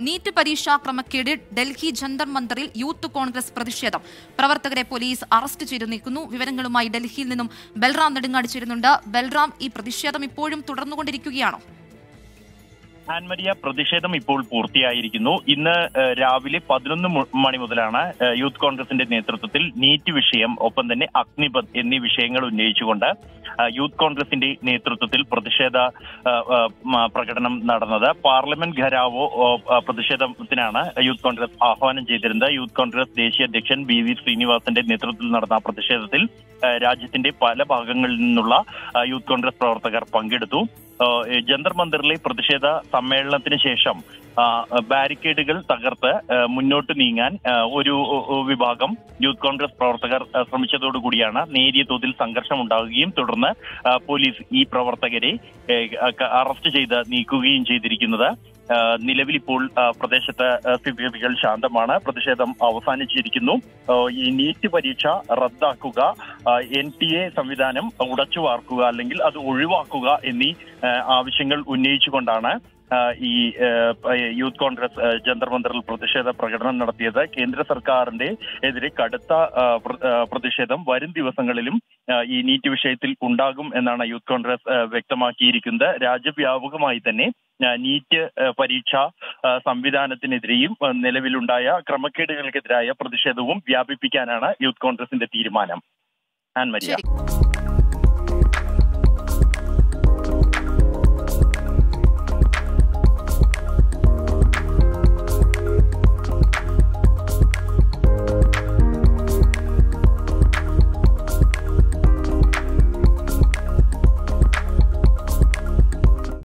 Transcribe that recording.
NEET പരീക്ഷാ ക്രമക്കേട് ഡൽഹി ജന്തർ മന്ദറിൽ യൂത്ത് കോൺഗ്രസ് പ്രതിഷേധം. പ്രവർത്തകരെ പോലീസ് അറസ്റ്റ് ചെയ്തു നീക്കുന്നു. വിവരങ്ങളുമായി ഡൽഹിയിൽ നിന്നും ബൽറാം നെടുങ്ങാടി ചേരുന്നുണ്ട്. ബൽറാം ഈ പ്രതിഷേധം ഇപ്പോഴും തുടർന്നുകൊണ്ടിരിക്കുകയാണോ? ആൻമരിയ പ്രതിഷേധം ഇപ്പോൾ പൂർത്തിയായിരിക്കുന്നു. ഇന്ന് രാവിലെ പതിനൊന്ന് മണി മുതലാണ് യൂത്ത് കോൺഗ്രസിന്റെ നേതൃത്വത്തിൽ നീറ്റ് വിഷയം ഒപ്പം തന്നെ അഗ്നിപത് എന്നീ വിഷയങ്ങൾ ഉന്നയിച്ചുകൊണ്ട് യൂത്ത് കോൺഗ്രസിന്റെ നേതൃത്വത്തിൽ പ്രതിഷേധ പ്രകടനം നടന്നത്. പാർലമെന്റ് ഘരാവോ പ്രതിഷേധത്തിനാണ് യൂത്ത് കോൺഗ്രസ് ആഹ്വാനം ചെയ്തിരുന്നത്. യൂത്ത് കോൺഗ്രസ് ദേശീയ അധ്യക്ഷൻ ബി വി ശ്രീനിവാസന്റെ നേതൃത്വത്തിൽ നടന്ന പ്രതിഷേധത്തിൽ രാജ്യത്തിന്റെ പല ഭാഗങ്ങളിൽ നിന്നുള്ള യൂത്ത് കോൺഗ്രസ് പ്രവർത്തകർ പങ്കെടുത്തു. ജന്തർ മന്ദിറിലെ പ്രതിഷേധ സമ്മേളനത്തിന് ശേഷം ബാരിക്കേഡുകൾ തകർത്ത് മുന്നോട്ട് നീങ്ങാൻ ഒരു വിഭാഗം യൂത്ത് കോൺഗ്രസ് പ്രവർത്തകർ ശ്രമിച്ചതോടുകൂടിയാണ് നേരിയ തോതിൽ സംഘർഷം ഉണ്ടാവുകയും തുടർന്ന് പോലീസ് ഈ പ്രവർത്തകരെ അറസ്റ്റ് ചെയ്ത് നീക്കുകയും ചെയ്തിരിക്കുന്നത്. നിലവിലിപ്പോൾ പ്രദേശത്ത് സ്ഥിതിഗതികൾ ശാന്തമാണ്. പ്രതിഷേധം അവസാനിച്ചിരിക്കുന്നു. ഈ നീറ്റ് പരീക്ഷ റദ്ദാക്കുക എൻ ടി എ സംവിധാനം ഉടച്ചു വാർക്കുക അല്ലെങ്കിൽ അത് ഒഴിവാക്കുക എന്നീ ആവശ്യങ്ങൾ ഉന്നയിച്ചുകൊണ്ടാണ് ഈ യൂത്ത് കോൺഗ്രസ് ജന്തർ പ്രതിഷേധ പ്രകടനം നടത്തിയത് കേന്ദ്ര സർക്കാരിന്റെ എതിരെ കടുത്ത പ്രതിഷേധം വരും ദിവസങ്ങളിലും ഈ നീറ്റ് വിഷയത്തിൽ ഉണ്ടാകും എന്നാണ് യൂത്ത് കോൺഗ്രസ് വ്യക്തമാക്കിയിരിക്കുന്നത്. രാജ്യവ്യാപകമായി തന്നെ നീറ്റ് പരീക്ഷ സംവിധാനത്തിനെതിരെയും നിലവിലുണ്ടായ ക്രമക്കേടുകൾക്കെതിരായ പ്രതിഷേധവും വ്യാപിപ്പിക്കാനാണ് യൂത്ത് കോൺഗ്രസിന്റെ തീരുമാനം. ആൻമരിയ.